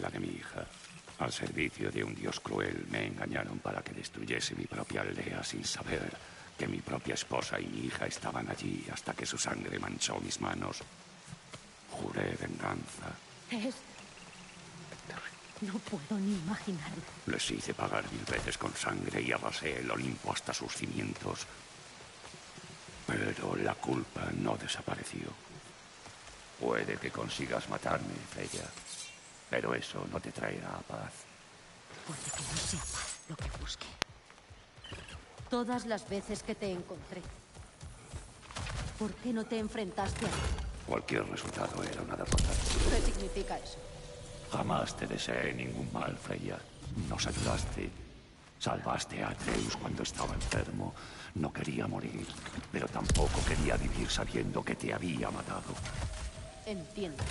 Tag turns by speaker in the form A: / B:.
A: la de mi hija. Al servicio de un dios cruel me engañaron para que destruyese mi propia aldea sin saber que mi propia esposa y mi hija estaban allí hasta que su sangre manchó mis manos. Juré venganza.
B: Es... No puedo ni imaginarlo.
A: Les hice pagar mil veces con sangre y arrasé el Olimpo hasta sus cimientos. Pero la culpa no desapareció. Puede que consigas matarme, Freya. Pero eso no te traerá paz.
B: Puede que no sea paz lo que busque. Todas las veces que te encontré. ¿Por qué no te enfrentaste a mí?
A: Cualquier resultado era una derrota.
B: ¿Qué significa eso?
A: Jamás te deseé ningún mal, Freya. Nos ayudaste. Salvaste a Atreus cuando estaba enfermo. No quería morir, pero tampoco quería vivir sabiendo que te había matado.
B: Entiendo.